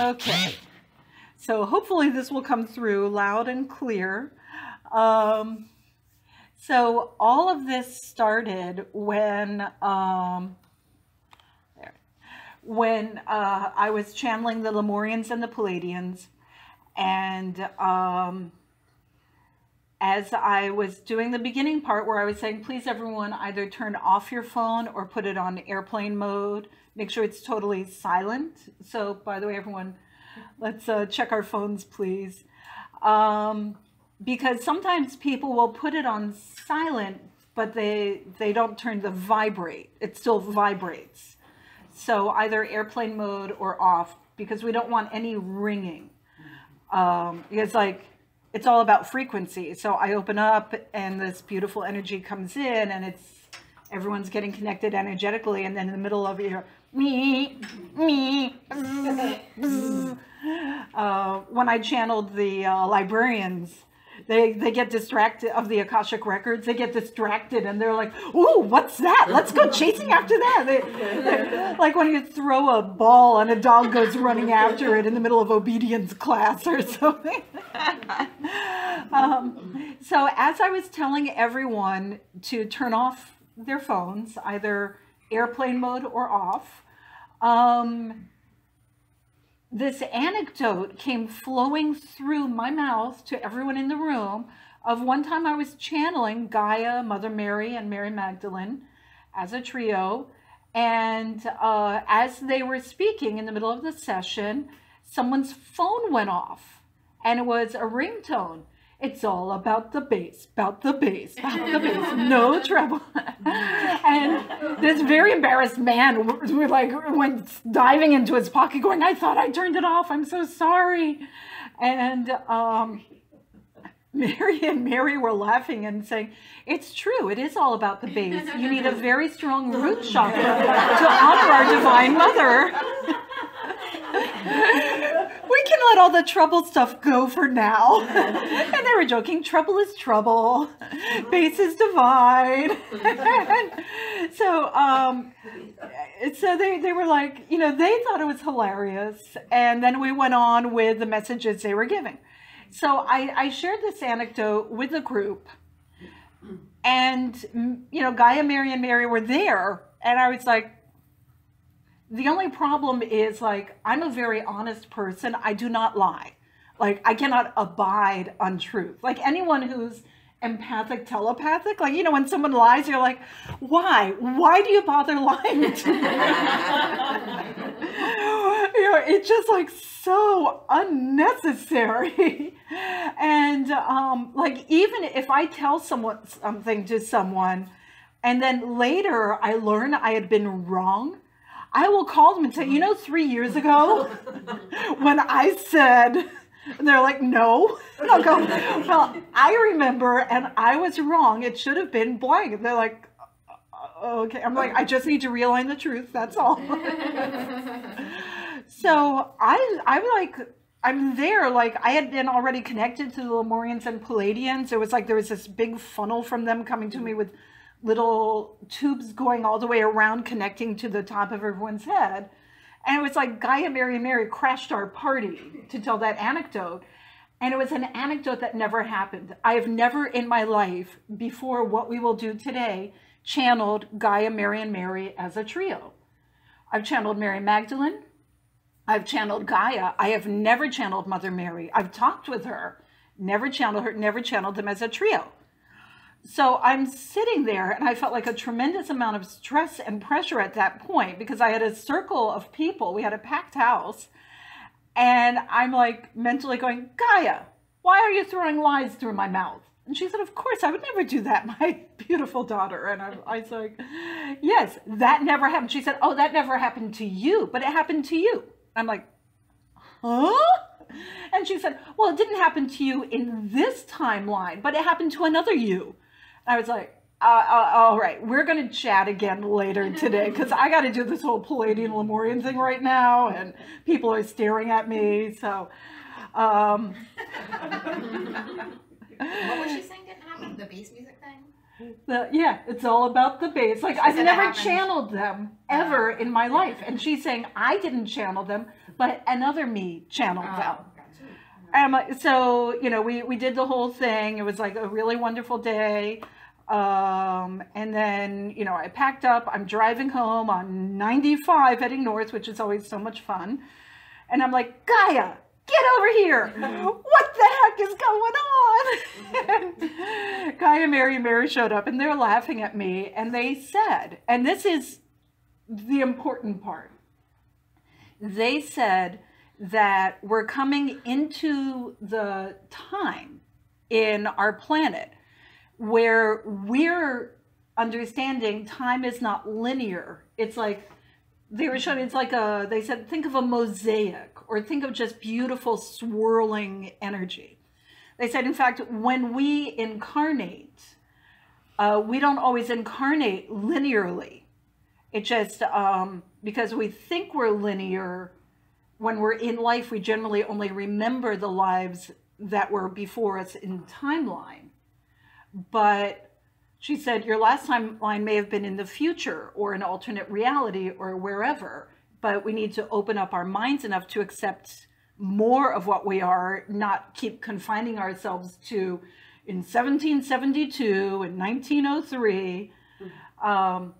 Okay. So hopefully this will come through loud and clear. Um, so all of this started when um, when uh, I was channeling the Lemurians and the Pleiadians, and um, as I was doing the beginning part where I was saying, please everyone either turn off your phone or put it on airplane mode. Make sure it's totally silent. So by the way, everyone, let's uh, check our phones, please. Um, because sometimes people will put it on silent, but they, they don't turn the vibrate. It still vibrates. So either airplane mode or off because we don't want any ringing. Um, it's like, it's all about frequency. So I open up and this beautiful energy comes in and it's, everyone's getting connected energetically. And then in the middle of it, me, me. uh, when I channeled the uh, librarians, they they get distracted of the akashic records they get distracted and they're like ooh what's that? Let's go chasing after that. They, like when you throw a ball and a dog goes running after it in the middle of obedience class or something. Um, so as i was telling everyone to turn off their phones either airplane mode or off um, this anecdote came flowing through my mouth to everyone in the room of one time I was channeling Gaia, Mother Mary, and Mary Magdalene as a trio. And uh, as they were speaking in the middle of the session, someone's phone went off and it was a ringtone. It's all about the bass, about the bass, about the bass, no trouble. and this very embarrassed man like went diving into his pocket going, I thought I turned it off. I'm so sorry. And um, Mary and Mary were laughing and saying, it's true. It is all about the bass. You need a very strong root chakra to honor our divine mother. can let all the trouble stuff go for now. and they were joking, trouble is trouble, bass is divine. so, um, so they, they were like, you know, they thought it was hilarious. And then we went on with the messages they were giving. So I, I shared this anecdote with the group. And, you know, Gaia, Mary, and Mary were there. And I was like, the only problem is like, I'm a very honest person. I do not lie. Like, I cannot abide untruth. Like, anyone who's empathic, telepathic, like, you know, when someone lies, you're like, why? Why do you bother lying to me? you know, it's just like so unnecessary. and um, like, even if I tell someone something to someone, and then later I learn I had been wrong, I will call them and say, you know, three years ago when I said, and they're like, no. And I'll go, well, I remember and I was wrong. It should have been blank. And they're like, uh, uh, okay. I'm like, I just need to realign the truth. That's all. so I, I'm like, I'm there. Like I had been already connected to the Lemurians and Pleiadians. It was like there was this big funnel from them coming to me with little tubes going all the way around connecting to the top of everyone's head. And it was like Gaia Mary and Mary crashed our party to tell that anecdote. And it was an anecdote that never happened. I have never in my life, before what we will do today, channeled Gaia, Mary, and Mary as a trio. I've channeled Mary Magdalene. I've channeled Gaia. I have never channeled Mother Mary. I've talked with her, never channeled her, never channeled them as a trio. So I'm sitting there and I felt like a tremendous amount of stress and pressure at that point because I had a circle of people. We had a packed house. And I'm like mentally going, Gaia, why are you throwing lies through my mouth? And she said, Of course, I would never do that, my beautiful daughter. And I, I was like, Yes, that never happened. She said, Oh, that never happened to you, but it happened to you. I'm like, Huh? And she said, Well, it didn't happen to you in this timeline, but it happened to another you. I was like, uh, uh, all right, we're going to chat again later today because I got to do this whole Pleiadian Lemurian thing right now, and people are staring at me. So, um, what was she saying didn't happen? The bass music thing? The, yeah, it's all about the bass. Like, I've never channeled them ever in my life. And she's saying, I didn't channel them. but another me channeled Oh, them. Um, so you know, we we did the whole thing. It was like a really wonderful day. Um, and then you know, I packed up. I'm driving home on 95, heading north, which is always so much fun. And I'm like, Gaia, get over here! What the heck is going on? and Gaia, Mary, and Mary showed up, and they're laughing at me. And they said, and this is the important part. They said that we're coming into the time in our planet where we're understanding time is not linear. It's like they were showing it's like a they said think of a mosaic or think of just beautiful swirling energy. They said in fact when we incarnate, uh, we don't always incarnate linearly. It just um, because we think we're linear when we're in life, we generally only remember the lives that were before us in timeline. But she said your last timeline may have been in the future or an alternate reality or wherever, but we need to open up our minds enough to accept more of what we are, not keep confining ourselves to in 1772 and 1903. Um,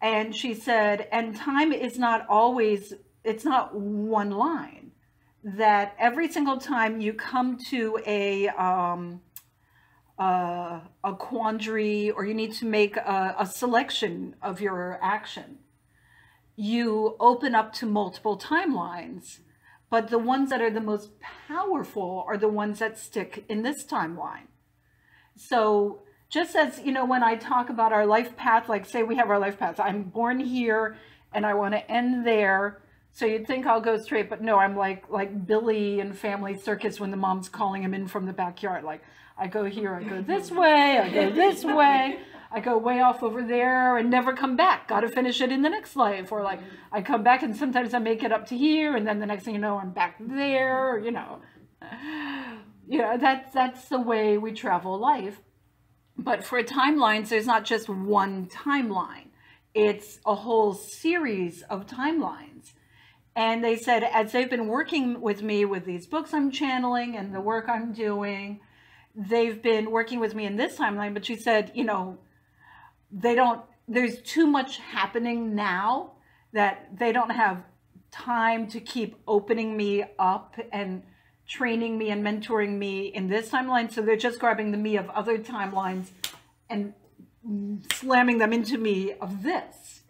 and she said, and time is not always, it's not one line. That every single time you come to a, um, uh, a quandary or you need to make a, a selection of your action, you open up to multiple timelines. But the ones that are the most powerful are the ones that stick in this timeline. So just as, you know, when I talk about our life path, like say we have our life path, I'm born here and I want to end there. So you'd think I'll go straight, but no, I'm like like Billy in Family Circus when the mom's calling him in from the backyard. Like I go here, I go this way, I go this way, I go way off over there and never come back. Got to finish it in the next life, or like I come back and sometimes I make it up to here, and then the next thing you know, I'm back there. You know, yeah, that's that's the way we travel life. But for timelines, there's not just one timeline, it's a whole series of timelines. And they said, as they've been working with me with these books I'm channeling and the work I'm doing, they've been working with me in this timeline. But she said, you know, they don't, there's too much happening now that they don't have time to keep opening me up and training me and mentoring me in this timeline. So they're just grabbing the me of other timelines and slamming them into me of this,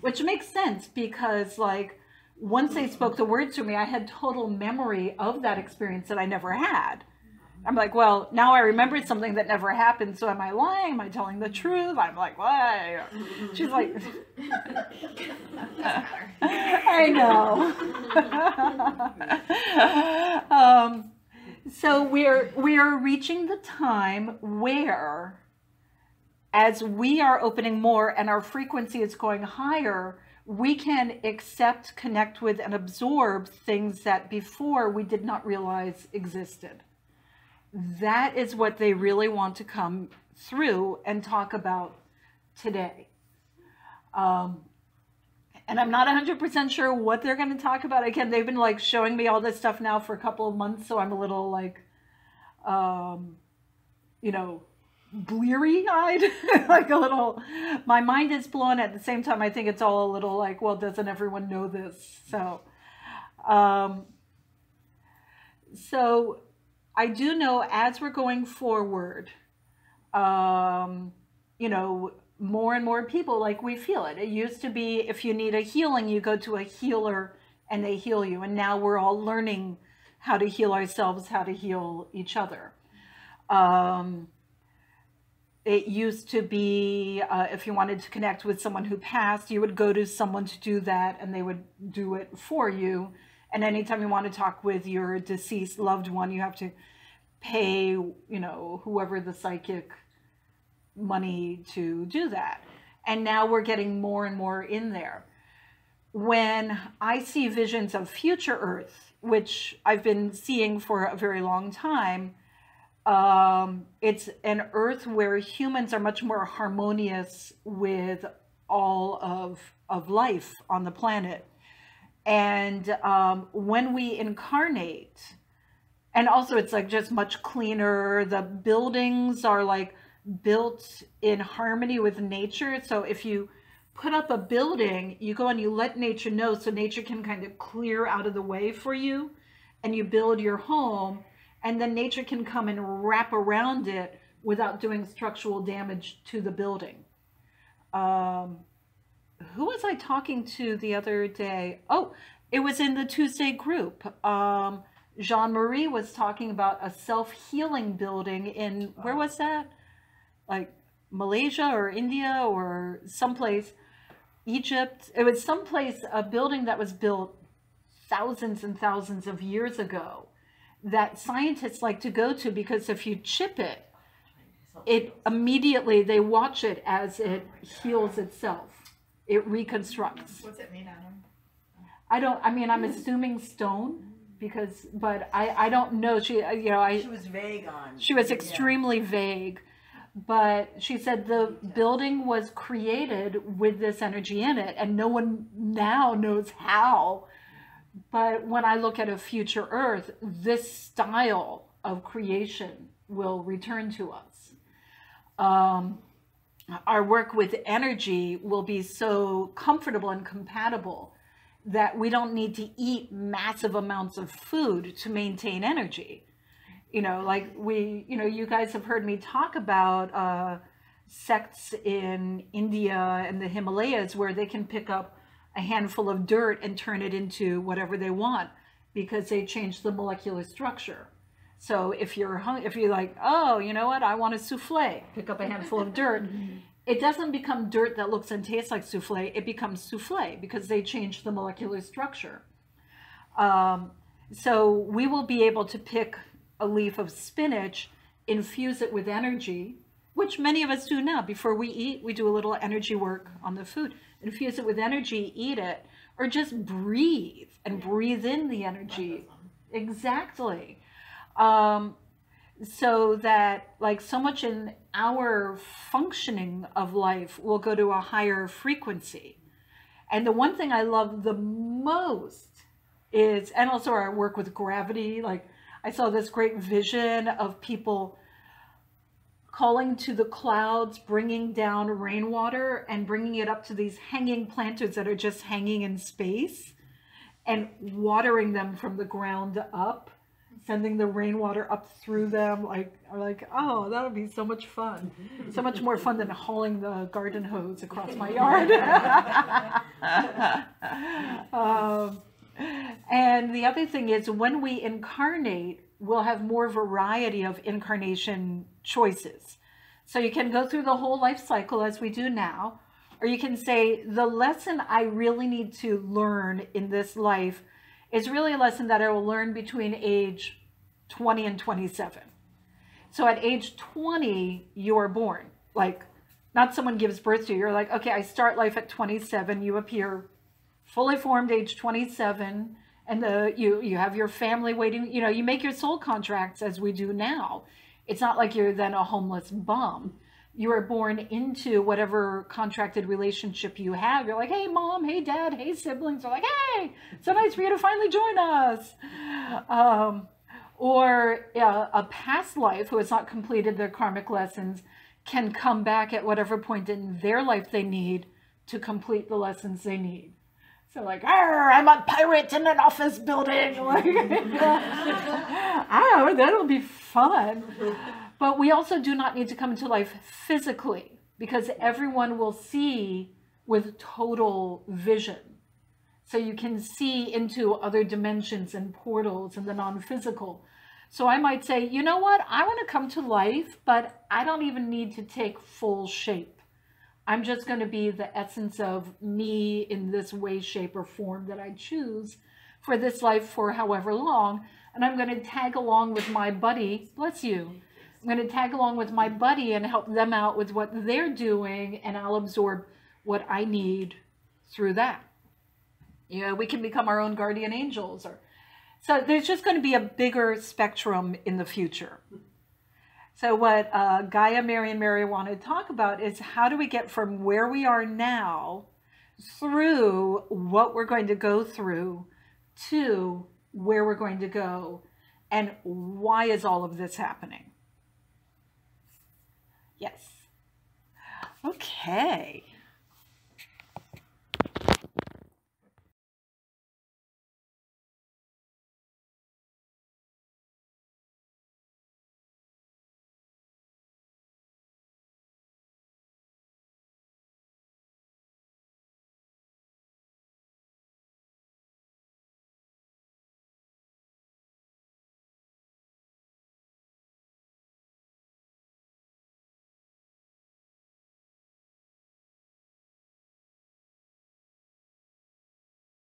which makes sense because, like, once they spoke the words to me, I had total memory of that experience that I never had. I'm like, well, now I remembered something that never happened. So am I lying? Am I telling the truth? I'm like, why? She's like, I know. um, so we're we are reaching the time where, as we are opening more and our frequency is going higher, we can accept, connect with, and absorb things that before we did not realize existed. That is what they really want to come through and talk about today. Um, and I'm not 100% sure what they're going to talk about. Again, they've been like showing me all this stuff now for a couple of months, so I'm a little like, um, you know, bleary eyed, like a little, my mind is blown. At the same time, I think it's all a little like, well, doesn't everyone know this? So, um, so I do know as we're going forward, um, you know, more and more people like we feel it. It used to be if you need a healing, you go to a healer and they heal you. And now we're all learning how to heal ourselves, how to heal each other. Um, it used to be uh, if you wanted to connect with someone who passed, you would go to someone to do that and they would do it for you. And anytime you want to talk with your deceased loved one, you have to pay, you know, whoever the psychic money to do that. And now we're getting more and more in there. When I see visions of future Earth, which I've been seeing for a very long time, um, it's an Earth where humans are much more harmonious with all of, of life on the planet. And um, when we incarnate, and also it's like just much cleaner. The buildings are like built in harmony with nature. So if you put up a building, you go and you let nature know so nature can kind of clear out of the way for you and you build your home and then nature can come and wrap around it without doing structural damage to the building. Um, who was I talking to the other day? Oh, it was in the Tuesday group. Um, Jean Marie was talking about a self healing building in where was that? Like Malaysia or India or someplace, Egypt. It was someplace, a building that was built thousands and thousands of years ago that scientists like to go to because if you chip it, it immediately they watch it as it heals itself. It reconstructs. What's it made out of? I don't. I mean, I'm assuming stone because, but I I don't know. She you know I She was vague on. she was yeah. extremely vague, but she said the building was created with this energy in it, and no one now knows how. But when I look at a future Earth, this style of creation will return to us. Um, our work with energy will be so comfortable and compatible that we don't need to eat massive amounts of food to maintain energy. You know, like we, you know, you guys have heard me talk about uh, sects in India and the Himalayas where they can pick up a handful of dirt and turn it into whatever they want because they change the molecular structure. So if you're hung, if you're like, oh, you know what, I want a souffle, pick up a handful of dirt. It doesn't become dirt that looks and tastes like souffle. It becomes souffle because they change the molecular structure. Um, so we will be able to pick a leaf of spinach, infuse it with energy, which many of us do now. Before we eat, we do a little energy work on the food. Infuse it with energy, eat it, or just breathe and breathe in the energy. Exactly. Um, so that like so much in our functioning of life will go to a higher frequency. And the one thing I love the most is, and also our work with gravity, like I saw this great vision of people calling to the clouds, bringing down rainwater and bringing it up to these hanging planters that are just hanging in space and watering them from the ground up, sending the rainwater up through them. Like, are like, oh, that would be so much fun. So much more fun than hauling the garden hose across my yard. um, and the other thing is when we incarnate, we'll have more variety of incarnation choices. So you can go through the whole life cycle as we do now, or you can say, the lesson I really need to learn in this life is really a lesson that I will learn between age 20 and 27. So at age 20, you're born. Like, not someone gives birth to you. You're like, okay, I start life at 27. You appear fully formed age 27 and the you you have your family waiting you know you make your soul contracts as we do now it's not like you're then a homeless bum you are born into whatever contracted relationship you have you're like hey mom hey dad hey siblings they're like hey so nice for you to finally join us um, or uh, a past life who has not completed their karmic lessons can come back at whatever point in their life they need to complete the lessons they need so like, "Arr, I'm a pirate in an office building. Like, know, that'll be fun. But we also do not need to come into life physically because everyone will see with total vision. So you can see into other dimensions and portals and the non-physical. So I might say, you know what? I want to come to life, but I don't even need to take full shape. I'm just going to be the essence of me in this way, shape, or form that I choose for this life for however long. And I'm going to tag along with my buddy, bless you. I'm going to tag along with my buddy and help them out with what they're doing, and I'll absorb what I need through that. You know, we can become our own guardian angels. or So there's just going to be a bigger spectrum in the future. So what uh, Gaia, Mary, and Mary want to talk about is how do we get from where we are now through what we're going to go through to where we're going to go and why is all of this happening? Yes. Okay.